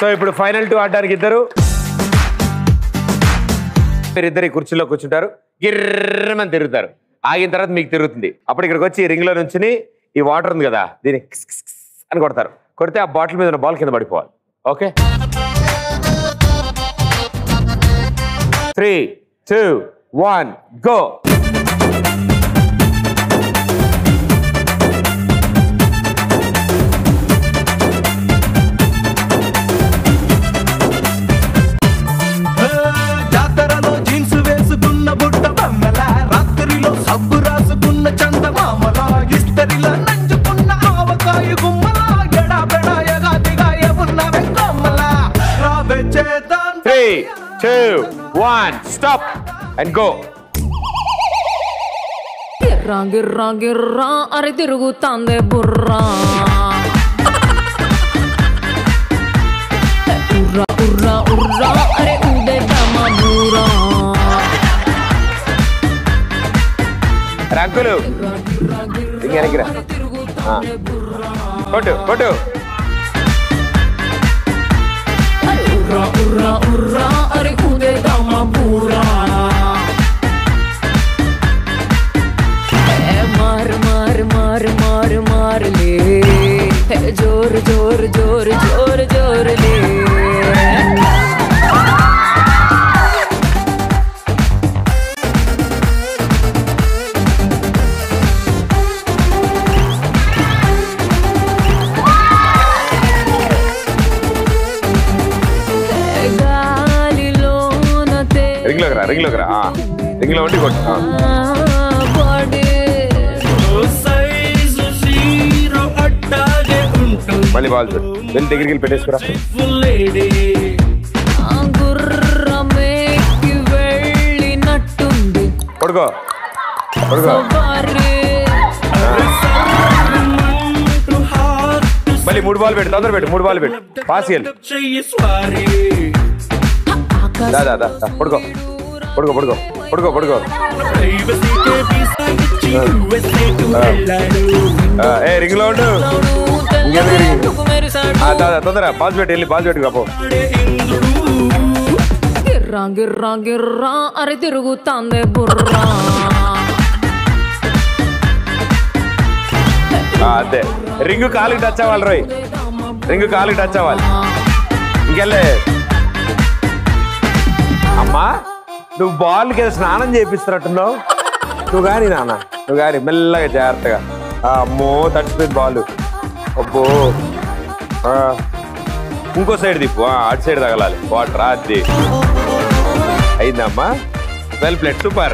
So ఇప్పుడు final two ఆడడానికి ఇద్దరు. మీరిద్దరు ఈ కుర్చీలో కూర్చుంటారు. గిర్రమని తిరుగుతారు. ఆగిన తర్వాత మీకు తిరుగుతుంది. అప్పుడు ఇక్కడికి వచ్చి రింగ్లో నుంచి ఈ వాటర్ ఉంది కదా దీన్ని అని కొడతారు. కొడితే ఆ బాటిల్ మీద ఉన్న బాల్ కింద పడిపోవాలి. Okay three two one go Three, two, one, stop and go. Gerang, gerang, gerang, are tirugutan de burang. Ura, ura, ura, are ude dama burra. Rangkulu, tinggal kira. Ah, foto. kotu. उर्रा अरे कूदे दामा पूरा। मार मार मार मार मार ले। ज़ोर ज़ोर ज़ोर ज़ोर। రింగ్లోకి రా రింగ్లోకి రా. ఆ. రింగ్లో ఉండి కొట్టు మళ్ళీ బాల్ చూడు. వెళ్ళి దగ్గరికి వెళ్ళి పెట్టేసుకురా. పడుకో. పడుకో. మళ్ళీ మూడు బాల్ పెట్టు తొందర పెట్టు మూడు బాల్ పెట్టు. పాస్ ఇయ్యాలి చెయ్యి స్వారీ. దా దా దా దా. పడుకో. పడుకో పడుకో పడుకో పడుకో ప్రైవసీకే వీసా ఇచ్చి USA కు వెళ్ళాడు ఆ, ఏ రింగ్ లో ఉండు ఇంకెందుకు రింగ్? ఆ, దా దా, తొందర బాల్ పెట్టి వెళ్ళి బాల్ పెట్టుకు పో ఆడే ఇంద్రుడు గిర్రా గిర్రా గిర్రా అరే తిరుగుతాందే బుర్రా ఆ, అంతే రింగ్ కాలుకి టచ్ అవ్వాలి రోయ్ రింగ్ కాలుకి టచ్ అవ్వాలి ఇంకెళ్ళే అమ్మా నువ్వు బాల్ కింద స్నానం చేపిస్తున్నట్టున్నావు? నువ్వు కానీ నాన్న నువ్వు కానీ మెల్లగా జాగ్రత్తగా. ఆ, అమ్మో తడిచిపోయింది బాల్. అబ్బో. ఆ, ఇంకో సైడ్ తిప్పు ఆ, అటు సైడ్ తగలాలి. వాటర్ అది. అయిందమ్మా. Well plate super.